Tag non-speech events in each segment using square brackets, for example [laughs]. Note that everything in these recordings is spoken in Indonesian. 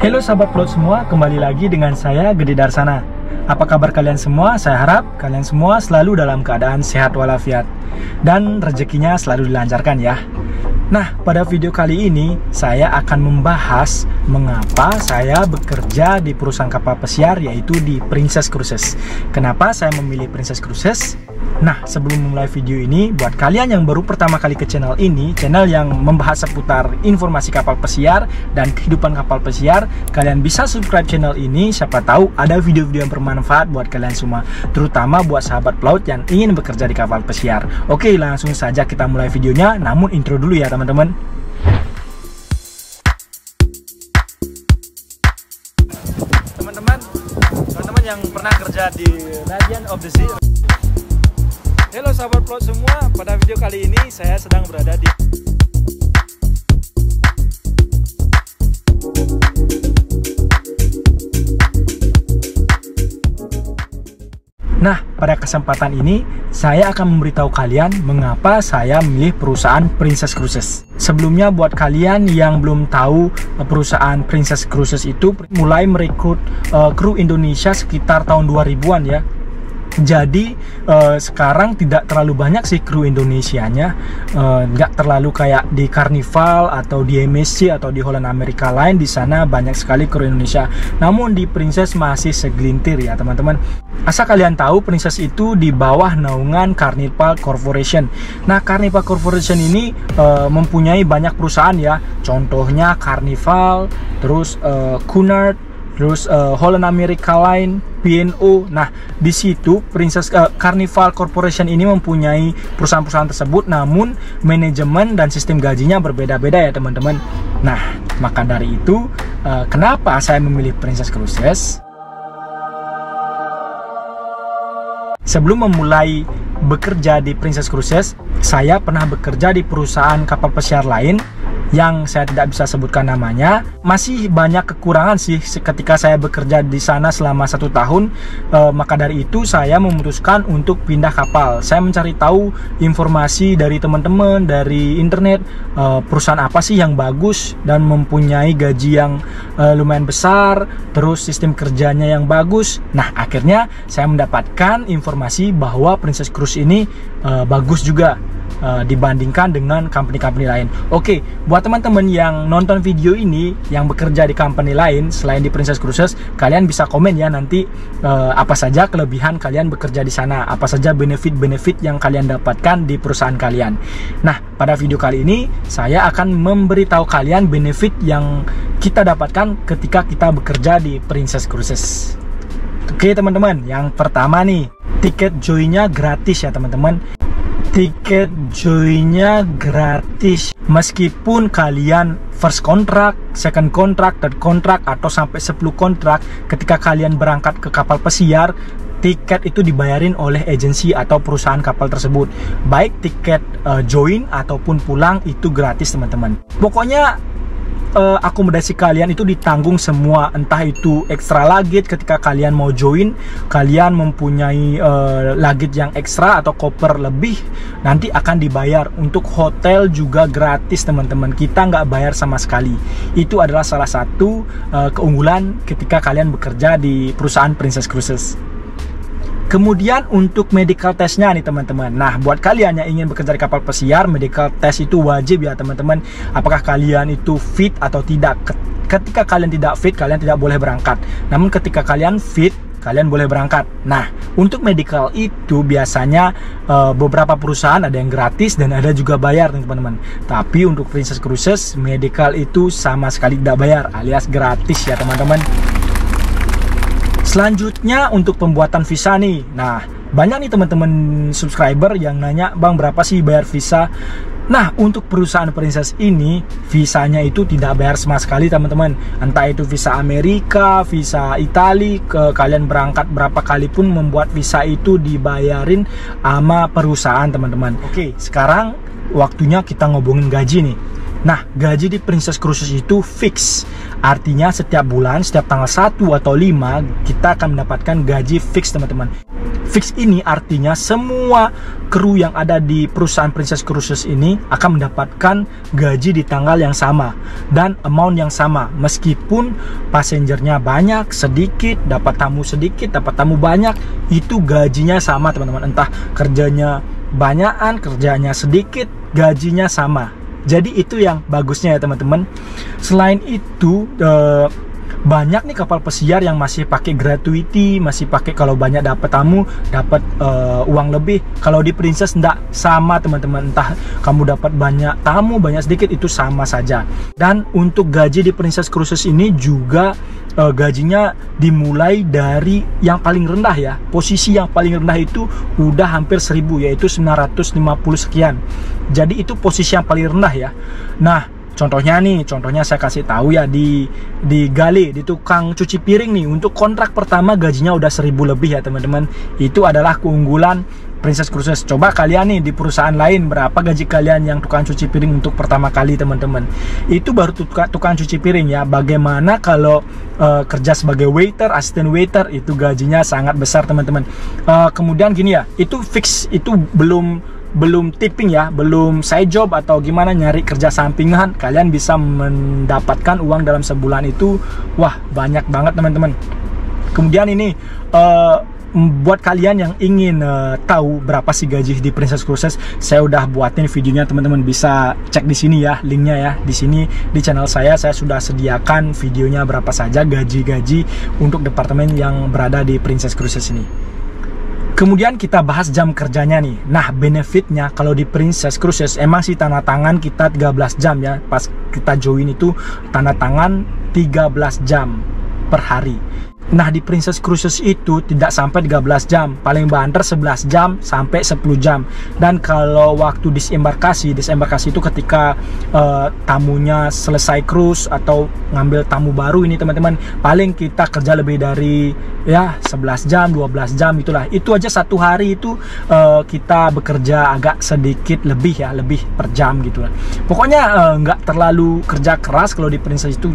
Halo sahabat plot semua, kembali lagi dengan saya Gede Darsana. Apa kabar kalian semua? Saya harap kalian semua selalu dalam keadaan sehat walafiat dan rezekinya selalu dilancarkan ya. Nah, pada video kali ini saya akan membahas mengapa saya bekerja di perusahaan kapal pesiar yaitu di Princess Cruises. Kenapa saya memilih Princess Cruises? Nah, sebelum memulai video ini, buat kalian yang baru pertama kali ke channel ini, channel yang membahas seputar informasi kapal pesiar dan kehidupan kapal pesiar, kalian bisa subscribe channel ini, siapa tahu ada video-video yang bermanfaat buat kalian semua, terutama buat sahabat pelaut yang ingin bekerja di kapal pesiar. Oke, langsung saja kita mulai videonya, namun intro dulu ya teman-teman. Teman-teman, teman-teman yang pernah kerja di Radiant of the Sea Halo sahabat plot semua, pada video kali ini saya sedang berada di Nah, pada kesempatan ini saya akan memberitahu kalian mengapa saya memilih perusahaan Princess Cruises. Sebelumnya buat kalian yang belum tahu eh, perusahaan Princess Cruises itu mulai merekrut uh, kru Indonesia sekitar tahun 2000-an ya jadi uh, sekarang tidak terlalu banyak sih kru Indonesianya. Uh, nggak terlalu kayak di Carnival atau di MSC atau di Holland Amerika lain di sana banyak sekali kru Indonesia. Namun di Princess masih segelintir ya teman-teman. Asal kalian tahu Princess itu di bawah naungan Carnival Corporation. Nah Carnival Corporation ini uh, mempunyai banyak perusahaan ya. Contohnya Carnival terus uh, Cunard terus uh, Holland America Line, PNO. Nah, di situ Princess uh, Carnival Corporation ini mempunyai perusahaan-perusahaan tersebut, namun manajemen dan sistem gajinya berbeda-beda ya teman-teman. Nah, maka dari itu, uh, kenapa saya memilih Princess Cruises? Sebelum memulai bekerja di Princess Cruises, saya pernah bekerja di perusahaan kapal pesiar lain yang saya tidak bisa sebutkan namanya. Masih banyak kekurangan sih ketika saya bekerja di sana selama satu tahun. E, maka dari itu saya memutuskan untuk pindah kapal. Saya mencari tahu informasi dari teman-teman dari internet e, perusahaan apa sih yang bagus dan mempunyai gaji yang e, lumayan besar terus sistem kerjanya yang bagus. Nah akhirnya saya mendapatkan informasi bahwa Princess Cruise ini e, bagus juga uh, dibandingkan dengan company-company lain. Oke, buat teman-teman yang nonton video ini yang bekerja di company lain selain di Princess Cruises, kalian bisa komen ya nanti uh, apa saja kelebihan kalian bekerja di sana, apa saja benefit-benefit yang kalian dapatkan di perusahaan kalian. Nah, pada video kali ini saya akan memberitahu kalian benefit yang kita dapatkan ketika kita bekerja di Princess Cruises. Oke teman-teman, yang pertama nih, tiket joinnya gratis ya teman-teman tiket joinnya gratis. Meskipun kalian first kontrak, second kontrak, third kontrak atau sampai 10 kontrak ketika kalian berangkat ke kapal pesiar tiket itu dibayarin oleh agensi atau perusahaan kapal tersebut. Baik tiket uh, join ataupun pulang itu gratis teman-teman. Pokoknya uh, akomodasi kalian itu ditanggung semua. Entah itu ekstra luggage ketika kalian mau join kalian mempunyai uh, luggage yang ekstra atau koper lebih nanti akan dibayar. Untuk hotel juga gratis teman-teman. Kita nggak bayar sama sekali. Itu adalah salah satu uh, keunggulan ketika kalian bekerja di perusahaan Princess Cruises Kemudian untuk medical testnya nih teman-teman. Nah buat kalian yang ingin bekerja di kapal pesiar, medical test itu wajib ya teman-teman. Apakah kalian itu fit atau tidak? Ketika kalian tidak fit, kalian tidak boleh berangkat. Namun ketika kalian fit, kalian boleh berangkat. Nah, untuk medical itu biasanya uh, beberapa perusahaan ada yang gratis dan ada juga bayar teman-teman. Tapi untuk Princess Cruises medical itu sama sekali tidak bayar alias gratis ya teman-teman. Selanjutnya untuk pembuatan visa nih. Nah, banyak nih teman-teman subscriber yang nanya, "Bang, berapa sih bayar visa?" Nah, untuk perusahaan Princess ini, visanya itu tidak bayar sama sekali, teman-teman. Entah itu visa Amerika, visa Itali, ke kalian berangkat berapa kali pun membuat visa itu dibayarin sama perusahaan, teman-teman. Oke, sekarang waktunya kita ngobongin gaji nih. Nah, gaji di Princess Cruises itu fix. Artinya setiap bulan, setiap tanggal 1 atau 5, kita akan mendapatkan gaji fix, teman-teman. Fix ini artinya semua kru yang ada di perusahaan Princess Cruises ini akan mendapatkan gaji di tanggal yang sama dan amount yang sama meskipun passengernya banyak, sedikit, dapat tamu sedikit, dapat tamu banyak, itu gajinya sama teman-teman. Entah kerjanya banyakan, kerjanya sedikit, gajinya sama. Jadi itu yang bagusnya ya teman-teman. Selain itu uh, banyak nih kapal pesiar yang masih pakai gratuity, masih pakai kalau banyak dapat tamu dapat uh, uang lebih. Kalau di Princess enggak sama teman-teman, entah kamu dapat banyak tamu, banyak sedikit itu sama saja. Dan untuk gaji di Princess Cruises ini juga uh, gajinya dimulai dari yang paling rendah ya. Posisi yang paling rendah itu udah hampir 1000 yaitu 950 sekian. Jadi itu posisi yang paling rendah ya. Nah, Contohnya nih, contohnya saya kasih tahu ya di di Gali, di tukang cuci piring nih untuk kontrak pertama gajinya udah seribu lebih ya teman-teman. Itu adalah keunggulan Princess Cruises. Coba kalian nih di perusahaan lain berapa gaji kalian yang tukang cuci piring untuk pertama kali teman-teman. Itu baru tukang, tukang cuci piring ya. Bagaimana kalau uh, kerja sebagai waiter, asisten waiter itu gajinya sangat besar teman-teman. Uh, kemudian gini ya, itu fix itu belum belum tipping ya, belum side job atau gimana nyari kerja sampingan, kalian bisa mendapatkan uang dalam sebulan itu, wah banyak banget teman-teman. Kemudian ini uh, buat kalian yang ingin uh, tahu berapa sih gaji di Princess Cruises, saya udah buatin videonya teman-teman bisa cek di sini ya linknya ya di sini di channel saya saya sudah sediakan videonya berapa saja gaji-gaji untuk departemen yang berada di Princess Cruises ini. Kemudian kita bahas jam kerjanya nih. Nah, benefitnya kalau di Princess Cruises emang sih tanda tangan kita 13 jam ya. Pas kita join itu tanda tangan 13 jam per hari. Nah di Princess Cruises itu tidak sampai 13 jam. Paling banter 11 jam sampai 10 jam. Dan kalau waktu disembarkasi Disembarkasi itu ketika uh, tamunya selesai cruise Atau ngambil tamu baru ini teman-teman Paling kita kerja lebih dari ya 11 jam, 12 jam itulah. Itu aja satu hari itu uh, kita bekerja agak sedikit lebih ya Lebih per jam gitu lah. Pokoknya uh, nggak terlalu kerja keras. Kalau di Princess itu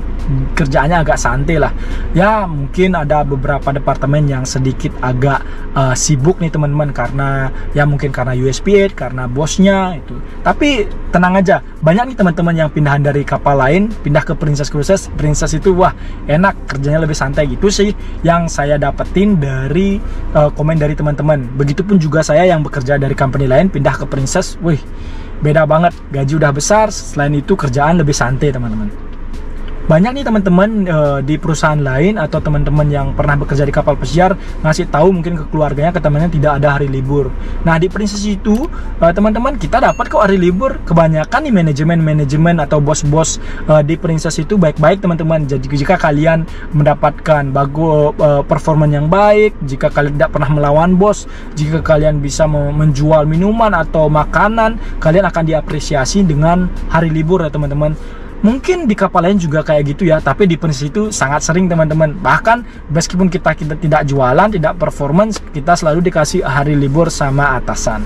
Kerjaannya agak santai lah. Ya mungkin ada beberapa departemen yang sedikit agak uh, sibuk nih teman-teman karena ya mungkin karena USP8 karena bosnya itu. Tapi tenang aja banyak nih teman-teman yang pindahan dari kapal lain pindah ke Princess Cruises. Princess itu wah enak kerjanya lebih santai gitu sih yang saya dapetin dari uh, komen dari teman-teman. Begitupun juga saya yang bekerja dari company lain pindah ke Princess wih beda banget. Gaji udah besar selain itu kerjaan lebih santai teman-teman banyak nih teman-teman uh, di perusahaan lain atau teman-teman yang pernah bekerja di kapal pesiar ngasih tahu mungkin ke keluarganya ke temannya tidak ada hari libur. Nah di prinsip itu uh, teman-teman kita dapat kok hari libur. Kebanyakan nih manajemen-manajemen atau bos-bos uh, di prinsip itu baik-baik teman-teman. Jadi jika kalian mendapatkan bagus uh, performa yang baik, jika kalian tidak pernah melawan bos, jika kalian bisa menjual minuman atau makanan, kalian akan diapresiasi dengan hari libur ya teman-teman mungkin di kapal lain juga kayak gitu ya tapi di prinsip itu sangat sering teman-teman. Bahkan meskipun kita, kita tidak jualan tidak performance kita selalu dikasih hari libur sama atasan.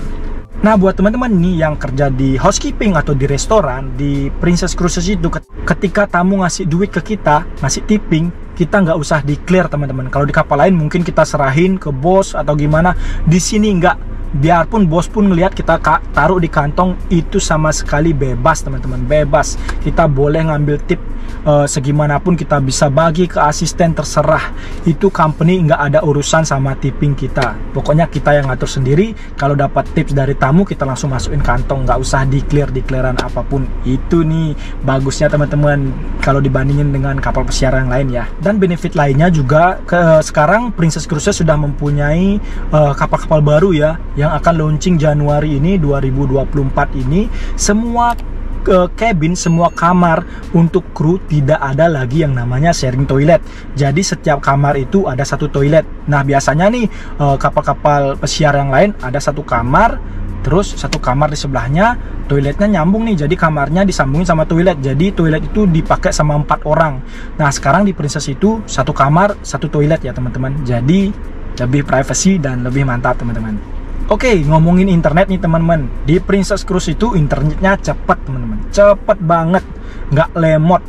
Nah buat teman-teman nih yang kerja di housekeeping atau di restoran di Princess Cruises itu ketika tamu ngasih duit ke kita ngasih tipping kita nggak usah declare teman-teman. Kalau di kapal lain mungkin kita serahin ke bos atau gimana. Di sini nggak biarpun bos pun ngelihat kita taruh di kantong itu sama sekali bebas teman-teman bebas. Kita boleh ngambil tip uh, segimanapun kita bisa bagi ke asisten terserah. Itu company nggak ada urusan sama tipping kita. Pokoknya kita yang ngatur sendiri. Kalau dapat tips dari tamu kita langsung masukin kantong. Nggak usah declare declarean apa pun. Itu nih bagusnya teman-teman kalau dibandingin dengan kapal pesiar yang lain ya. Dan benefit lainnya juga ke sekarang Princess Cruises sudah mempunyai eh, kapal-kapal uh, baru ya yang akan launching Januari ini 2024 ini. Semua ke cabin semua kamar untuk kru tidak ada lagi yang namanya sharing toilet. Jadi setiap kamar itu ada satu toilet. Nah biasanya nih eh, kapal-kapal pesiar yang lain ada satu kamar, terus satu kamar di sebelahnya toiletnya nyambung nih. Jadi kamarnya disambungin sama toilet. Jadi toilet itu dipakai sama empat orang. Nah sekarang di Princess itu satu kamar satu toilet ya teman-teman. Jadi lebih privacy dan lebih mantap teman-teman. Oke, okay, ngomongin internet nih teman-teman. Di Princess Cruise itu internetnya cepat teman-teman, cepat banget, nggak lemot.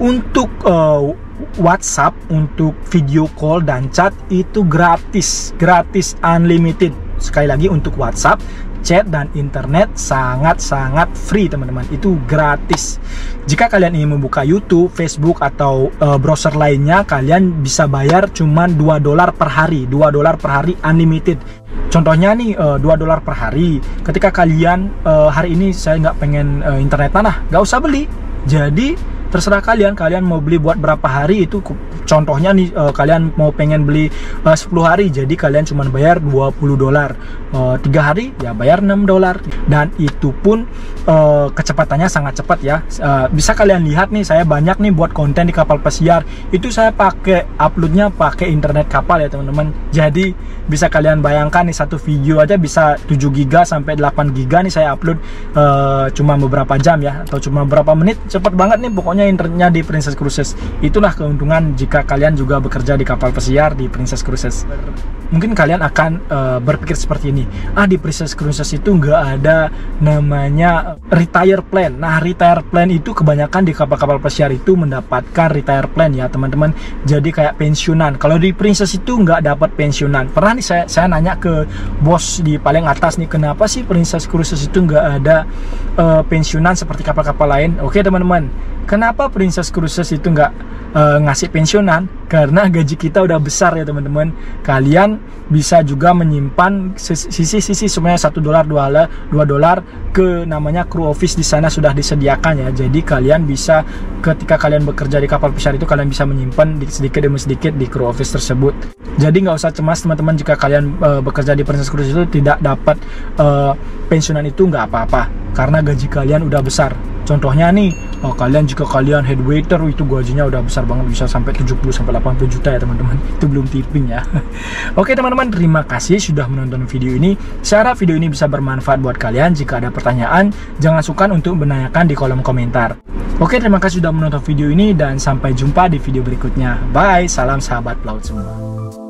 Untuk uh, WhatsApp untuk video call dan chat itu gratis, gratis unlimited. Sekali lagi untuk WhatsApp, chat dan internet sangat-sangat free teman-teman. Itu gratis. Jika kalian ingin membuka YouTube, Facebook atau uh, browser lainnya, kalian bisa bayar cuma 2 dolar per hari, 2 dolar per hari unlimited. Contohnya nih uh, 2 dolar per hari. Ketika kalian uh, hari ini saya nggak pengen uh, internet tanah, nggak usah beli. Jadi terserah kalian kalian mau beli buat berapa hari itu contohnya nih uh, kalian mau pengen beli uh, 10 hari jadi kalian cuma bayar 20 dolar. Uh, 3 hari ya bayar 6 dolar. Dan itu pun uh, kecepatannya sangat cepat ya. Uh, bisa kalian lihat nih saya banyak nih buat konten di kapal pesiar. Itu saya pakai uploadnya pakai internet kapal ya teman-teman. Jadi bisa kalian bayangkan nih satu video aja bisa 7 giga sampai 8 giga nih saya upload uh, cuma beberapa jam ya atau cuma beberapa menit. Cepat banget nih pokoknya internetnya di Princess Cruises. Itulah keuntungan jika kalian juga bekerja di kapal pesiar di Princess Cruises. Mungkin kalian akan uh, berpikir seperti ini, ah di Princess Cruises itu nggak ada namanya retire plan. Nah retire plan itu kebanyakan di kapal-kapal pesiar itu mendapatkan retire plan ya teman-teman. Jadi kayak pensiunan. Kalau di Princess itu nggak dapat pensiunan. Pernah nih saya saya nanya ke bos di paling atas nih, kenapa sih Princess Cruises itu nggak ada uh, pensiunan seperti kapal-kapal lain? Oke teman-teman, Kenapa Princess Cruises itu nggak uh, ngasih pensiunan? Karena gaji kita udah besar ya teman-teman. Kalian bisa juga menyimpan sisi-sisi semuanya satu dolar dua dolar ke namanya crew office di sana sudah disediakan ya. Jadi kalian bisa ketika kalian bekerja di kapal besar itu kalian bisa menyimpan sedikit demi sedikit di crew office tersebut. Jadi nggak usah cemas teman-teman jika kalian uh, bekerja di Princess Cruises itu tidak dapat uh, pensiunan itu nggak apa-apa karena gaji kalian udah besar Contohnya nih, oh, kalian jika kalian head waiter itu gajinya udah besar banget bisa sampai 70 sampai 80 juta ya teman-teman. [laughs] Itu belum tipping ya. [laughs] Oke teman-teman, terima kasih sudah menonton video ini. Saya harap video ini bisa bermanfaat buat kalian. Jika ada pertanyaan, jangan sukar untuk menanyakan di kolom komentar. Oke, terima kasih sudah menonton video ini dan sampai jumpa di video berikutnya. Bye, salam sahabat pelaut semua.